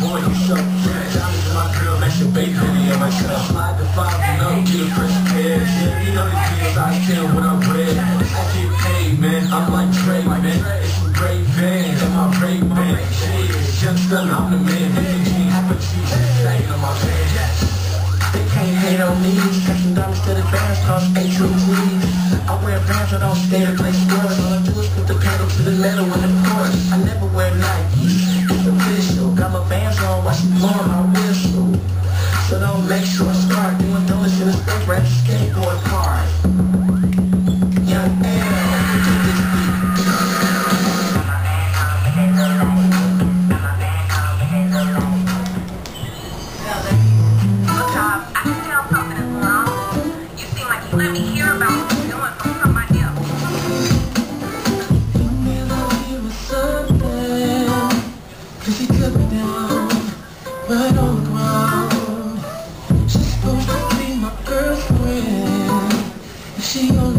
boy, you show bread. Johnny to my girl, that's your baby video. My shit applied to five and up, get a fresh pair. Yeah, you know these kids, I tell what I read. I get paid, man, I'm like Trey, man. It's a great bands, and my great man. Shit, just done, I'm the man. If you can't have a cheese, staying on my pants. They can't hate on me, catching dollars to the bands, cause they true I wear bands, I don't stay in place. squares. All I do is put the pedal to the metal when the make sure I start doing donuts in rap skateboard park. Young L, to this beat. I can tell something is wrong. You seem like you let me hear about what you're doing from somebody else. Took me down, the ground.